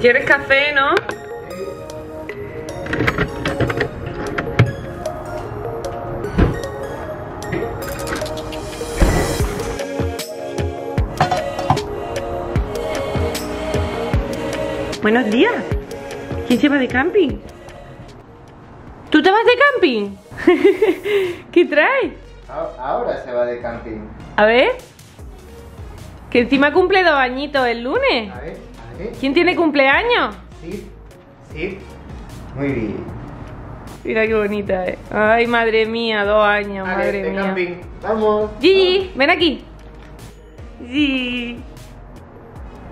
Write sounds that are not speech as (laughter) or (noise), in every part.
¿Quieres café, no? Buenos días. ¿Quién se va de camping? ¿Tú te vas de camping? (laughs) ¿Qué traes? Ahora se va de camping. A ver. Que encima cumple dos añitos el lunes. A ver, ¿Quién tiene cumpleaños? Sí, sí. Muy bien. Mira qué bonita, eh. Ay, madre mía, dos años, Vale, madre de mía. camping. Vamos. Gigi, ven aquí. Gigi.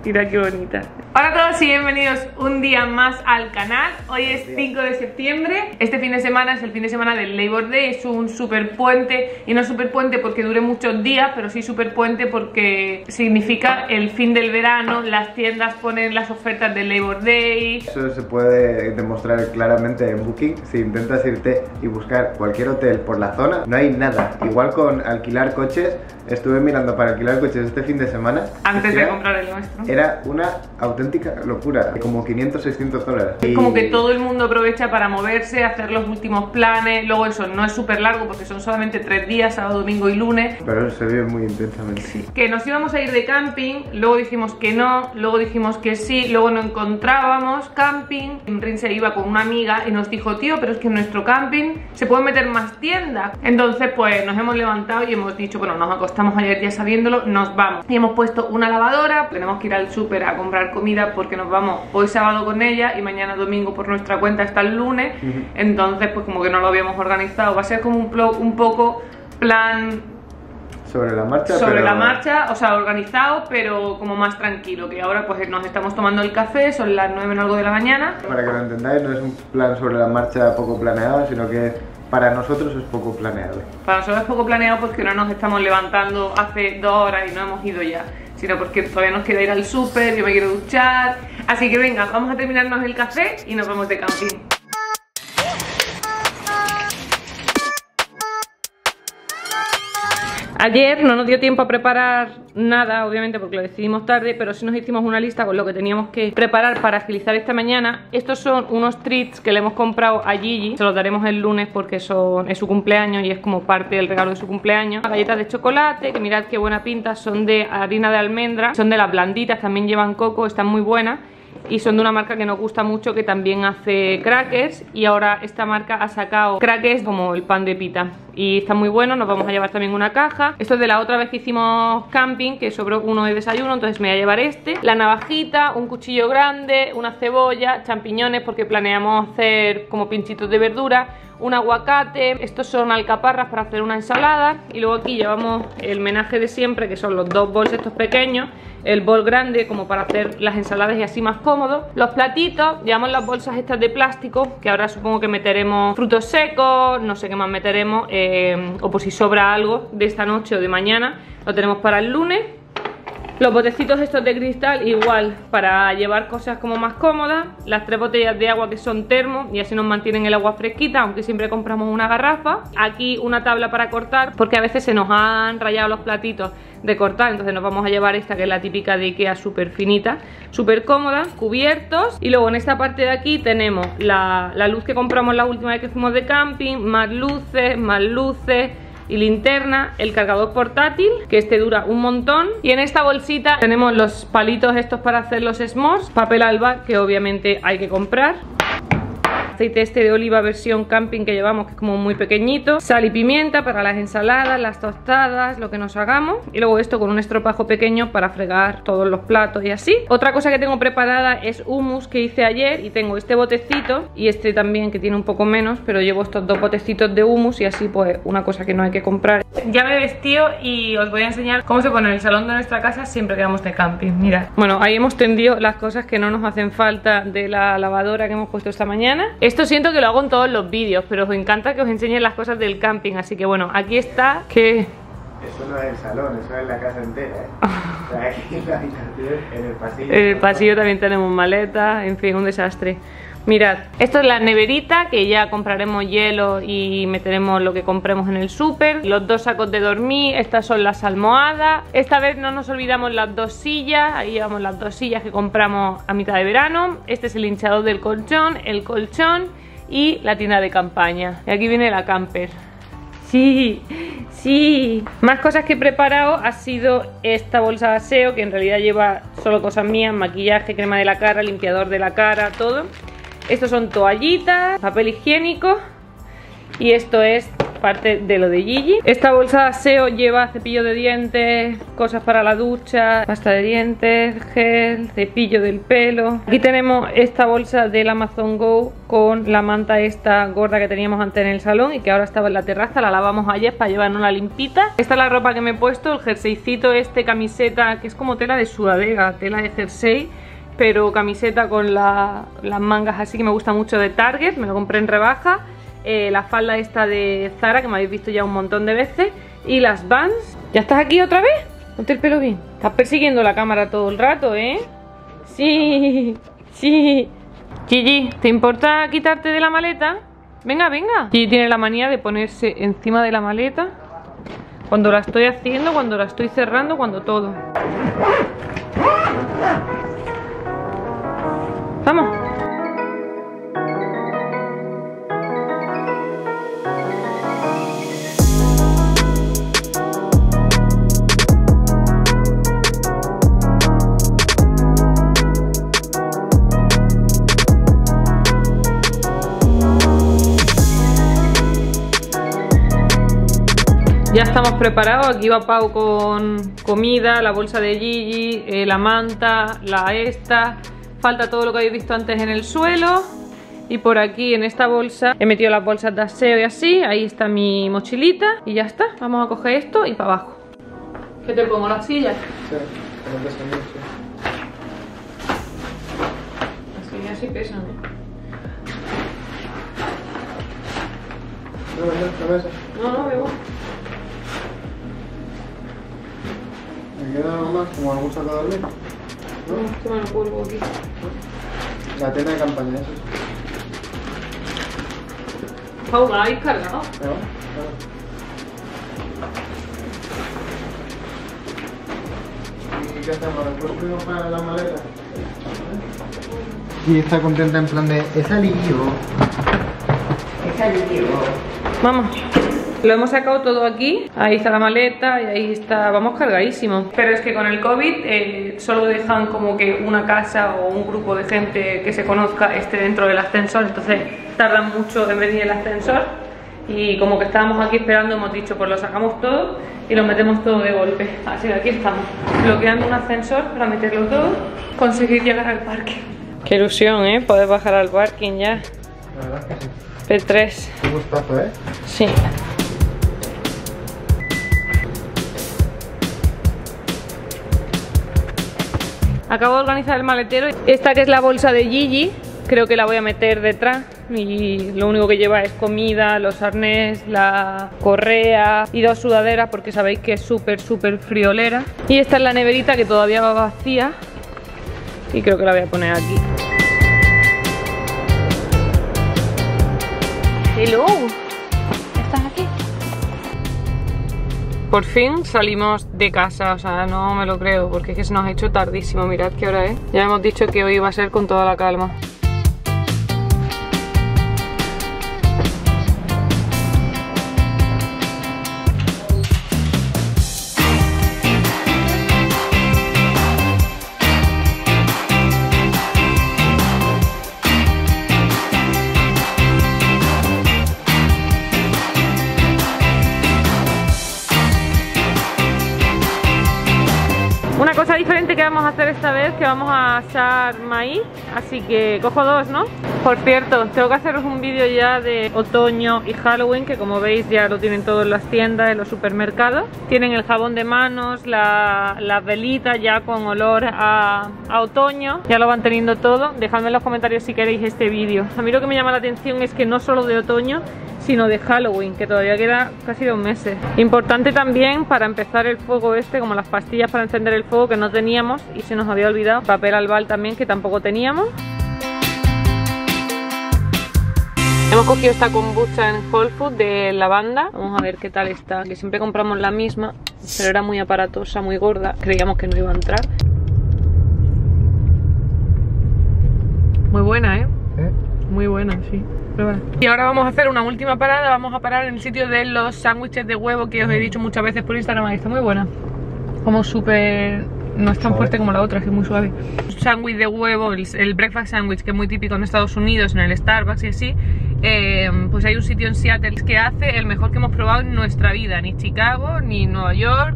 Mira qué bonita. Hola a todos y bienvenidos un día más al canal. Hoy es 5 de septiembre. Este fin de semana es el fin de semana del Labor Day. Es un super puente. Y no super puente porque dure muchos días, pero sí super puente porque significa el fin del verano. Las tiendas ponen las ofertas del Labor Day. Eso se puede demostrar claramente en Booking. Si intentas irte y buscar cualquier hotel por la zona, no hay nada. Igual con alquilar coches, estuve mirando para alquilar coches este fin de semana. Antes de comprar el nuestro. Era una auténtica locura, como 500, 600 dólares. Es como que todo el mundo aprovecha para moverse, hacer los últimos planes. Luego eso no es súper largo porque son solamente tres días, sábado, domingo y lunes. Pero se vive muy intensamente. Que nos íbamos a ir de camping, luego dijimos que no, luego dijimos que sí, luego no encontrábamos camping. Rin se iba con una amiga y nos dijo, tío, pero es que en nuestro camping se pueden meter más tiendas. Entonces, pues nos hemos levantado y hemos dicho, bueno, nos acostamos ayer ya sabiéndolo, nos vamos. Y hemos puesto una lavadora, tenemos que ir al súper a comprar comida porque nos vamos hoy sábado con ella y mañana domingo por nuestra cuenta hasta el lunes. Ujú. Entonces, pues como que no lo habíamos organizado. Va a ser como un, un poco plan Sobre la marcha. sobre pero- la marcha, o sea, organizado, pero como más tranquilo, que ahora pues nos estamos tomando el café, son las 9 en algo de la mañana. Para que lo entendáis, no es un plan sobre la marcha poco planeado, sino que para nosotros es poco planeado. Para nosotros es poco planeado porque no nos estamos levantando hace dos horas y no hemos ido ya, sino porque todavía nos queda ir al súper, yo me quiero duchar. Así que venga, vamos a terminarnos el café y nos vamos de camping. Ayer no nos dio tiempo a preparar nada, obviamente porque lo decidimos tarde, pero sí nos hicimos una lista con lo que teníamos que preparar para agilizar esta mañana. Estos son unos treats que le hemos comprado a Gigi, se los daremos el lunes porque son, es su cumpleaños y es como parte del regalo de su cumpleaños. Galletas de chocolate, que mirad qué buena pinta, son de harina de almendra, son de las blanditas, también llevan coco, están muy buenas y son de una marca que nos gusta mucho que también hace crackers y ahora esta marca ha sacado crackers como el pan de pita. Y está muy bueno, nos vamos a llevar también una caja. Esto es de la otra vez que hicimos camping que sobró uno de desayuno entonces me voy a llevar este. La navajita, un cuchillo grande, una cebolla, champiñones porque planeamos hacer como pinchitos de verdura un aguacate, estos son alcaparras para hacer una ensalada y luego aquí llevamos el menaje de siempre que son los dos bols estos pequeños el bol grande como para hacer las ensaladas y así más cómodo. Los platitos, llevamos las bolsas estas de plástico que ahora supongo que meteremos frutos secos, no sé qué más meteremos eh, o por si sobra algo de esta noche o de mañana lo tenemos para el lunes los botecitos estos de cristal igual para llevar cosas como más cómodas. Las tres botellas de agua que son termo y así nos mantienen el agua fresquita Aunque siempre compramos una garrafa. Aquí una tabla para cortar porque a veces se nos han rayado los platitos de cortar. Entonces nos vamos a llevar esta que es la típica de Ikea súper finita Súper cómoda, cubiertos. Y luego en esta parte de aquí tenemos la, la luz que compramos la última vez que fuimos de camping Más luces, más luces y linterna, el cargador portátil, que este dura un montón. Y en esta bolsita tenemos los palitos estos para hacer los s'mores, papel alba, que obviamente hay que comprar. Aceite este de oliva versión camping que llevamos, que es como muy pequeñito. Sal y pimienta para las ensaladas, las tostadas, lo que nos hagamos. Y luego esto con un estropajo pequeño para fregar todos los platos y así. Otra cosa que tengo preparada es hummus que hice ayer y tengo este botecito y este también que tiene un poco menos, pero llevo estos dos botecitos de hummus y así pues una cosa que no hay que comprar. Ya me he vestido y os voy a enseñar cómo se pone el salón de nuestra casa siempre que vamos de camping. Mirad. Bueno, ahí hemos tendido las cosas que no nos hacen falta de la lavadora que hemos puesto esta mañana. Esto siento que lo hago en todos los vídeos, pero os encanta que os enseñe las cosas del camping, así que bueno, aquí está que... Eso no es el salón, eso es la casa entera, ¿eh? (laughs) O sea, aquí en la habitación, en el pasillo. En el pasillo también tenemos maletas, en fin, un desastre. Mirad, esto es la neverita que ya compraremos hielo y meteremos lo que compremos en el súper. Los dos sacos de dormir, estas son las almohadas. Esta vez no nos olvidamos las dos sillas, ahí llevamos las dos sillas que compramos a mitad de verano. Este es el hinchador del colchón, el colchón y la tienda de campaña. Y aquí viene la camper. Sí, sí. Más cosas que he preparado ha sido esta bolsa de aseo que en realidad lleva solo cosas mías, maquillaje, crema de la cara, limpiador de la cara, todo. Estos son toallitas, papel higiénico y esto es parte de lo de Gigi. Esta bolsa de aseo lleva cepillo de dientes, cosas para la ducha, pasta de dientes, gel, cepillo del pelo. Aquí tenemos esta bolsa del Amazon Go con la manta esta gorda que teníamos antes en el salón y que ahora estaba en la terraza, la lavamos ayer para llevarnos la limpita. Esta es la ropa que me he puesto, el jerseycito este, camiseta, que es como tela de sudadera, tela de jersey pero camiseta con las mangas así que me gusta mucho de Target, me lo compré en rebaja. Eh, la falda esta de Zara que me habéis visto ya un montón de veces. Y las Vans. ¿Ya estás aquí otra vez? Ponte el pelo bien. Estás persiguiendo la cámara todo el rato, ¿eh? Sí, sí. Gigi, ¿te importa quitarte de la maleta? Venga, venga. Gigi tiene la manía de ponerse encima de la maleta. Cuando la estoy haciendo, cuando la estoy cerrando, cuando todo. Vamos. Ya estamos preparados, aquí va Pau con comida, la bolsa de Gigi, eh, la manta, la esta Falta todo lo que habéis visto antes en el suelo Y por aquí en esta bolsa he metido las bolsas de aseo y así Ahí está mi mochilita y ya está Vamos a coger esto y para abajo ¿Qué te pongo? ¿La silla? Sí, pero pesa mucho Las sillas sí pesan, ¿eh? No, no, no, no, no, bebo. ¿Me queda algo más? ¿Como algún saco de? No, esto me lo cuelgo aquí. La tienda de campaña, eso. Pau, ¿la habéis cargado? No. ¿Y qué hacemos? ¿Después fuimos para la maleta? Y está contenta en plan de, he salido. He salido. Vamos. Lo hemos sacado todo aquí, ahí está la maleta y ahí está, vamos cargadísimos. Pero es que con el COVID eh, solo dejan como que una casa o un grupo de gente que se conozca esté dentro del ascensor, entonces tardan mucho en venir el ascensor. Y como que estábamos aquí esperando, hemos dicho, pues lo sacamos todo y lo metemos todo de golpe. Así que aquí estamos, bloqueando un ascensor para meterlo todo, conseguir llegar al parque. Qué ilusión, ¿eh? Poder bajar al parking ya. La verdad es que sí. P3. Un gustazo, ¿eh? Sí. Acabo de organizar el maletero. Esta que es la bolsa de Gigi, creo que la voy a meter detrás y lo único que lleva es comida, los arnés, la correa y dos sudaderas porque sabéis que es súper súper friolera. Y esta es la neverita que todavía va vacía y creo que la voy a poner aquí. Hello, Por fin salimos de casa, o sea, no me lo creo, porque es que se nos ha hecho tardísimo, mirad qué hora es. Ya hemos dicho que hoy iba a ser con toda la calma. Vamos a asar maíz, así que cojo dos, ¿no? Por cierto, tengo que haceros un vídeo ya de otoño y Halloween, que como veis ya lo tienen todas las tiendas, en los supermercados. Tienen el jabón de manos, las la velitas ya con olor a, a otoño, ya lo van teniendo todo. Dejadme en los comentarios si queréis este vídeo. A mí lo que me llama la atención es que no solo de otoño, sino de Halloween, que todavía queda casi dos meses. Importante también para empezar el fuego este, como las pastillas para encender el fuego que no teníamos y se nos había olvidado. Papel albal también que tampoco teníamos. Hemos cogido esta kombucha en Whole Food de lavanda. Vamos a ver qué tal está. Que siempre compramos la misma, pero era muy aparatosa, muy gorda. Creíamos que no iba a entrar. Muy buena, ¿eh? Muy buena, sí. Y ahora vamos a hacer una última parada. Vamos a parar en el sitio de los sándwiches de huevo que os he dicho muchas veces por Instagram. Está muy buena. Como súper... No es tan Suave. fuerte como la otra, es que es muy suave. Sándwich de huevo, el, el breakfast sandwich que es muy típico en Estados Unidos, en el Starbucks y así. eh, pues hay un sitio en Seattle que hace el mejor que hemos probado en nuestra vida. Ni Chicago, ni Nueva York,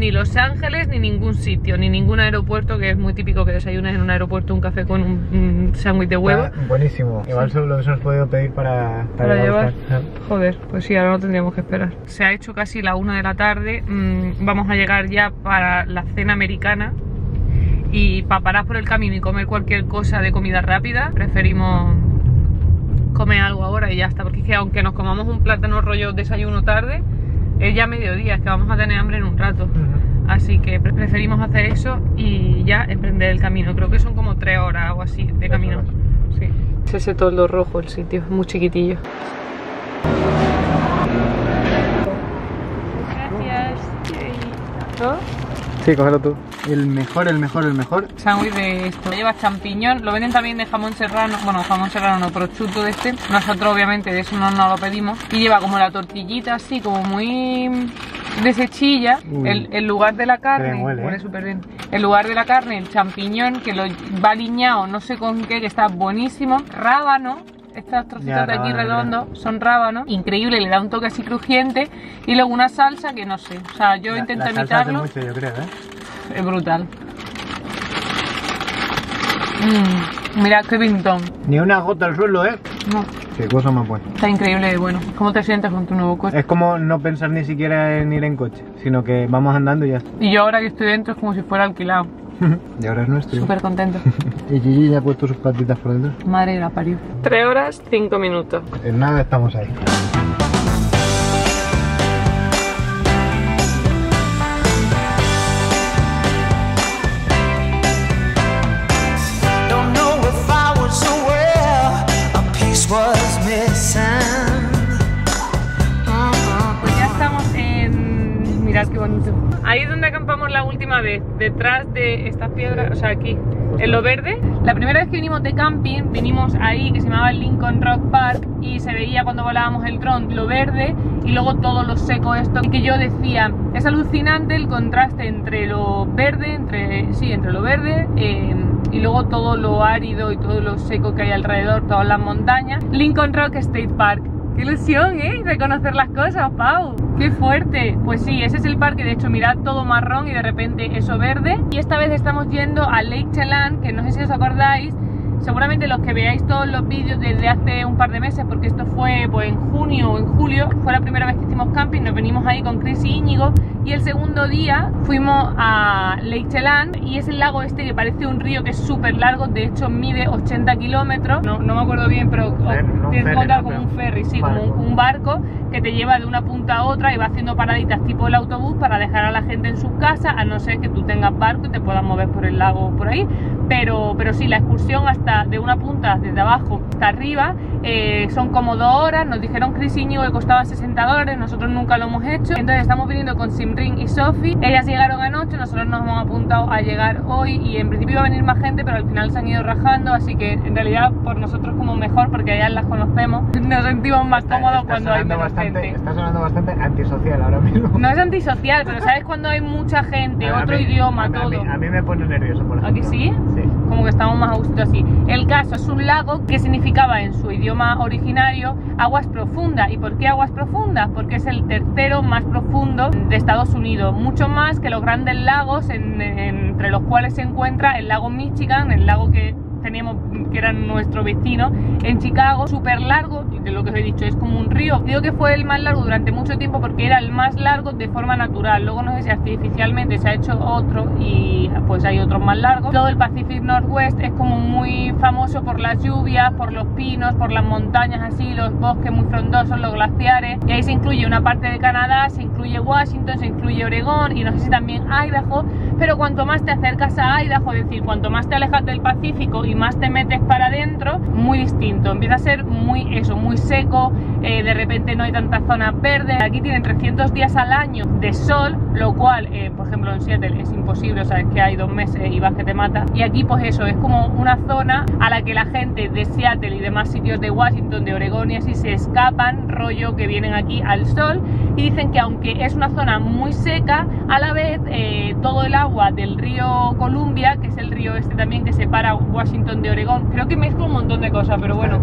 ni Los Ángeles, ni ningún sitio, ni ningún aeropuerto, que es muy típico que desayunes en un aeropuerto un café con un, un sándwich de huevo. Está buenísimo. Igual solo lo hubiésemos podido pedir para, Para llevar. buscar. Joder, pues sí, ahora no tendríamos que esperar. Se ha hecho casi la una de la tarde. mm, vamos a llegar ya para la cena americana. Y para parar por el camino y comer cualquier cosa de comida rápida, preferimos comer algo ahora y ya está. Porque es que aunque nos comamos un plátano rollo desayuno tarde, es ya mediodía, es que vamos a tener hambre en un rato. Así que pre- preferimos hacer eso y ya emprender el camino. Creo que son como tres horas o así de camino. Sí. Es ese toldo rojo el sitio, es muy chiquitillo. Sí, cógelo tú. El mejor, el mejor, el mejor. Sándwich de esto. Lleva champiñón, lo venden también de jamón serrano. Bueno, jamón serrano no, prosciutto de este. Nosotros obviamente de eso no nos lo pedimos. Y lleva como la tortillita así, como muy desechilla. El, el lugar de la carne, huele, huele ¿eh? súper bien. El lugar de la carne, el champiñón, que lo va aliñado, no sé con qué, que está buenísimo. Rábano. Estos trocitos Ya, de aquí redondos son rábanos, increíble, le da un toque así crujiente y luego una salsa que no sé, o sea, yo La- intento la imitarlo, mucho, yo creo, ¿eh? es brutal. Mmm, mira qué pintón. Ni una gota al suelo, ¿eh? No, Qué cosa más buena. está increíble de bueno. ¿Cómo te sientes con tu nuevo coche? Es como no pensar ni siquiera en ir en coche, sino que vamos andando y ya. Y yo ahora que estoy dentro es como si fuera alquilado. (laughs) y ahora es nuestro. Súper contento. (laughs) Y Gigi ya ha puesto sus patitas por dentro. Madre la parió. Tres horas, cinco minutos. En nada estamos ahí. Pues ya estamos en... Mirad qué bonito. Ahí es donde acampamos la última vez, detrás de estas piedras, o sea, aquí, en lo verde. La primera vez que vinimos de camping, vinimos ahí, que se llamaba el Lincoln Rock Park, y se veía cuando volábamos el dron lo verde y luego todo lo seco esto. Y que yo decía, es alucinante el contraste entre lo verde, entre, sí, entre lo verde eh, y luego todo lo árido y todo lo seco que hay alrededor, todas las montañas. Lincoln Rock State Park. ¡Qué ilusión, eh! Reconocer las cosas, Pau. ¡Qué fuerte! Pues sí, ese es el parque. De hecho, mirad todo marrón y de repente eso verde. Y esta vez estamos yendo a Lake Chelan, que no sé si os acordáis. Seguramente los que veáis todos los vídeos desde hace un par de meses, porque esto fue pues, en junio o en julio, fue la primera vez que hicimos camping, nos venimos ahí con Chris y Íñigo, y el segundo día fuimos a Lake Chelan, y es el lago este que parece un río que es súper largo, de hecho mide 80 kilómetros, no, no me acuerdo bien, pero Fer- no tienes que contar como un ferry, sí, barco. como un, un barco que te lleva de una punta a otra y va haciendo paraditas tipo el autobús para dejar a la gente en sus casas, a no ser que tú tengas barco y te puedas mover por el lago por ahí. Pero, pero sí, la excursión hasta de una punta, desde abajo hasta arriba, eh, son como dos horas. Nos dijeron Chris y Íñigo que costaba 60 dólares, nosotros nunca lo hemos hecho. Entonces estamos viniendo con Simring y Sophie. Ellas llegaron anoche, nosotros nos hemos apuntado a llegar hoy y en principio iba a venir más gente, pero al final se han ido rajando. Así que en realidad por nosotros como mejor, porque ellas las conocemos, (laughs) nos sentimos más cómodos cuando hay menos bastante, gente. Está sonando bastante antisocial ahora mismo. No es antisocial, pero ¿sabes cuando hay mucha gente, A otro mí- idioma, a mí- todo? A mí, a mí me pone nervioso, por ¿A ejemplo. que sí? Sí. Como que estamos más a gusto así. El caso es un lago que significaba en su idioma originario aguas profundas. ¿Y por qué aguas profundas? Porque es el tercero más profundo de Estados Unidos, mucho más que los grandes lagos en- en- entre los cuales se encuentra el lago Michigan, el lago que teníamos que era nuestro vecino en Chicago, súper largo, de lo que os he dicho, es como un río. Digo que fue el más largo durante mucho tiempo porque era el más largo de forma natural. Luego no sé si artificialmente se ha hecho otro y pues hay otros más largos. Todo el Pacific Northwest es como muy famoso por las lluvias, por los pinos, por las montañas así, los bosques muy frondosos, los glaciares. Y ahí se incluye una parte de Canadá, se incluye Washington, se incluye Oregón y no sé si también Idaho. Pero cuanto más te acercas a Idaho, es decir, cuanto más te alejas del Pacífico y más te metes para adentro, muy distinto. Empieza a ser muy eso, muy seco, eh, de repente no hay tantas zonas verdes. Aquí tienen 300 días al año de sol, lo cual, eh, por ejemplo, en Seattle es imposible, o sea, es que hay dos meses y vas que te mata. Y aquí, pues eso, es como una zona a la que la gente de Seattle y demás sitios de Washington, de Oregón y así se escapan, rollo que vienen aquí al sol y dicen que aunque es una zona muy seca, a la vez eh, todo el agua del río Columbia, que es el río este también que separa Washington de Oregón, creo que mezclo un montón de cosas, pero bueno.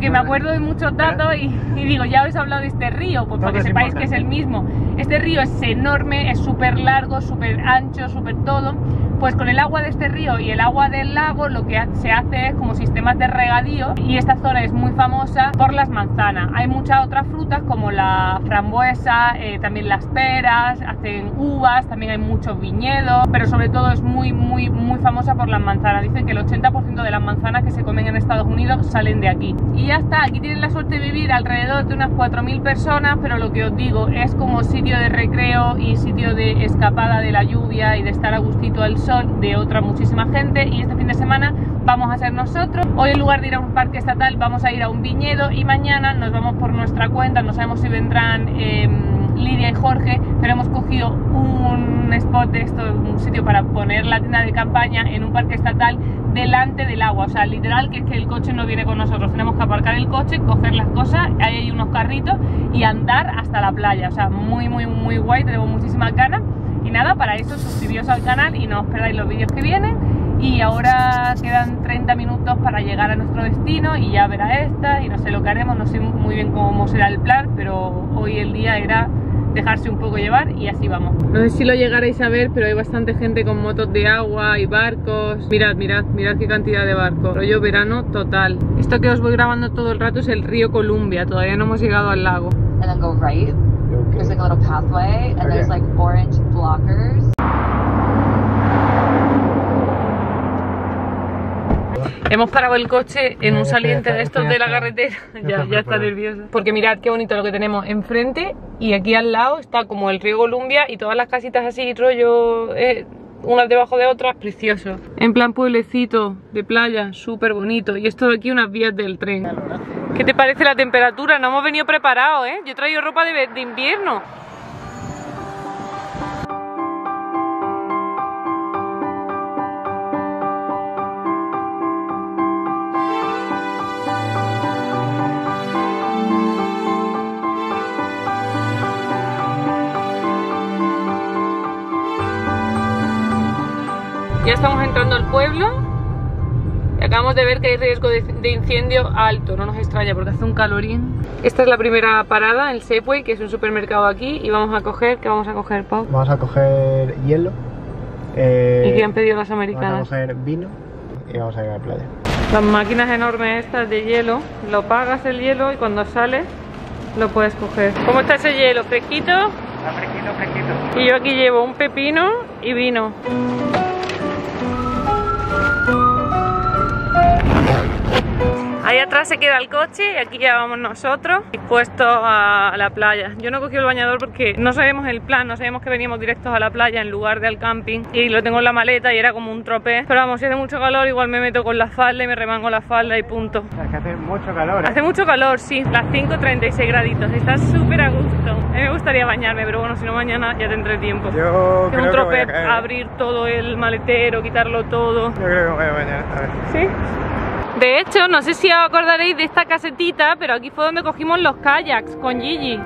Te me acuerdo de muchos datos y, y digo, ya os he hablado de este río, pues para que sepáis que es el importante. mismo. Este río es enorme, es súper largo, súper ancho, súper todo. Pues con el agua de este río y el agua del lago lo que se hace es como sistemas de regadío y esta zona es muy famosa por las manzanas. Hay muchas otras frutas como la frambuesa, eh, también las peras, hacen uvas, también hay muchos viñedos, pero sobre todo es muy, muy, muy famosa por las manzanas. Dicen que el 80% de las manzanas que se comen en Estados Unidos salen de aquí. Y ya está, aquí tienen la suerte de vivir alrededor de unas 4.000 personas, pero lo que os digo es como sitio de recreo y sitio de escapada de la lluvia y de estar a gustito al sol de otra muchísima gente. Y este fin de semana vamos a ser nosotros. Hoy en lugar de ir a un parque estatal vamos a ir a un viñedo y mañana nos vamos por nuestra cuenta. No sabemos si vendrán eh, Lidia y Jorge, pero hemos cogido un spot de esto, un sitio para poner la tienda de campaña en un parque estatal delante del agua. O sea, literal que es que el coche no viene con nosotros. Tenemos que aparcar el coche, coger las cosas, ahí hay unos carritos y andar hasta la playa. O sea, muy, muy, muy guay. Tenemos muchísimas ganas. Y nada, para eso suscribíos al canal y no os perdáis los vídeos que vienen. Y ahora quedan 30 minutos para llegar a nuestro destino y ya verá esta y no sé lo que haremos, no sé muy bien cómo será el plan, pero hoy el día era dejarse un poco llevar y así vamos. No sé si lo llegaréis a ver, pero hay bastante gente con motos de agua y barcos. Mirad, mirad, mirad qué cantidad de barcos. Rollo verano total. Esto que os voy grabando todo el rato es el río Columbia, todavía no hemos llegado al lago. and then go right. Ok. There's like a little pathway, and there's Okay. like orange blockers. (laughs) Hemos parado el coche en No, un saliente de estos de la carretera. (laughs) Ya Ya, está nerviosa. Porque mirad qué bonito lo que tenemos enfrente y aquí al lado está como el río Columbia y todas las casitas así, rollo, eh, unas debajo de otras, precioso. En plan pueblecito de playa, súper bonito. Y esto de aquí unas vías del tren. ¿Qué te parece la temperatura? No hemos venido preparados, ¿eh? Yo he traído ropa de, de invierno. Ya estamos entrando al pueblo y acabamos de ver que hay riesgo de, de incendio alto, no nos extraña porque hace un calorín. Esta es la primera parada, el Safeway, que es un supermercado aquí y vamos a coger, ¿qué vamos a coger, Pau? Vamos a coger hielo. eh, ¿Y qué han pedido las Vamos a americanas? coger vino y vamos a ir a la playa. Las máquinas enormes estas de hielo, lo pagas el hielo y cuando sale lo puedes coger. ¿Cómo está ese hielo? ¿Fresquito? Está fresquito, fresquito. Y yo aquí llevo un pepino y vino. Ahí atrás se queda el coche y aquí ya vamos nosotros dispuestos a la playa. Yo no he cogido el bañador porque no sabemos el plan, no sabemos que veníamos directos a la playa en lugar del camping y lo tengo en la maleta y era como un tropez. Pero vamos, si hace mucho calor igual me meto con la falda y me remango la falda y punto. Es que hace mucho calor. ¿eh? Hace mucho calor, sí, las 5.36 graditos, está súper a gusto. A mí me gustaría bañarme, pero bueno, si no mañana ya tendré tiempo. Yo Que un. ¿eh? abrir todo el maletero, quitarlo todo. Yo creo que voy a bañar. A ver. ¿Sí? De hecho, no sé si os acordaréis de esta casetita, pero aquí fue donde cogimos los kayaks con Gigi.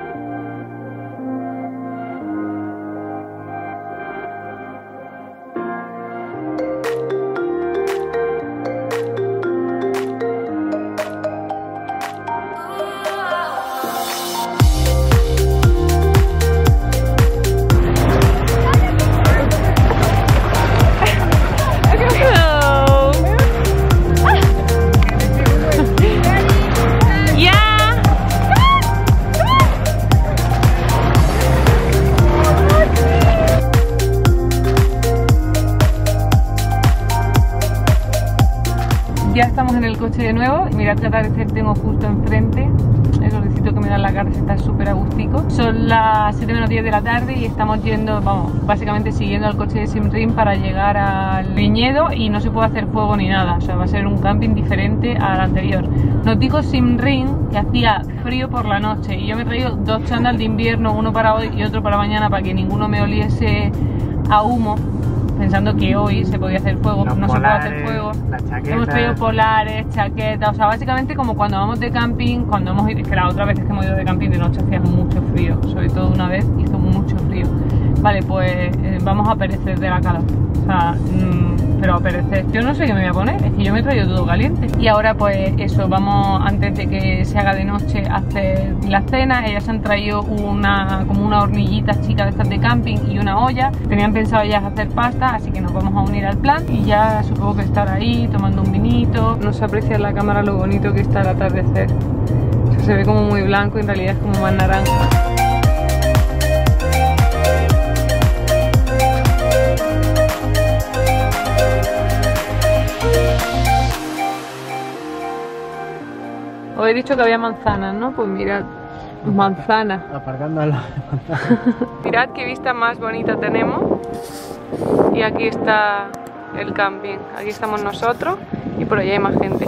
Coche de nuevo. Mirad qué atardecer tengo justo enfrente. El solecito solito que me da la cara, está súper agústico. Son las 7 menos 10 de la tarde y estamos yendo, vamos, básicamente siguiendo el coche de Simrim para llegar al viñedo y no se puede hacer fuego ni nada, o sea, va a ser un camping diferente al anterior. Nos dijo Simrim que hacía frío por la noche y yo me he traído dos chándal de invierno, uno para hoy y otro para mañana para que ninguno me oliese a humo pensando que hoy se podía hacer fuego, Los no se puede hacer fuego. las. Hemos traído polares, chaquetas, o sea, básicamente como cuando vamos de camping, cuando hemos ido, es que la otra vez que hemos ido de camping de noche hacía mucho frío, sobre todo una vez hizo mucho frío. Vale, pues eh, vamos a perecer de la calor. O sea, mm, pero a perecer, yo no sé qué me voy a poner, es que yo me he traído todo caliente. Y ahora pues eso, vamos antes de que se haga de noche a hacer la cena. Ellas han traído una como una hornillita chica de estas de camping y una olla. Tenían pensado ellas hacer pasta, así que nos vamos a unir al plan y ya supongo que estar ahí tomando un vinito. No se aprecia en la cámara lo bonito que está el atardecer. Se ve como muy blanco y en realidad es como más naranja. Os he dicho que había manzanas, ¿no? Pues mirad, manzanas. (laughs) Aparcando a la (laughs) Mirad qué vista más bonita tenemos. Y aquí está el camping. Aquí estamos nosotros y por allá hay más gente.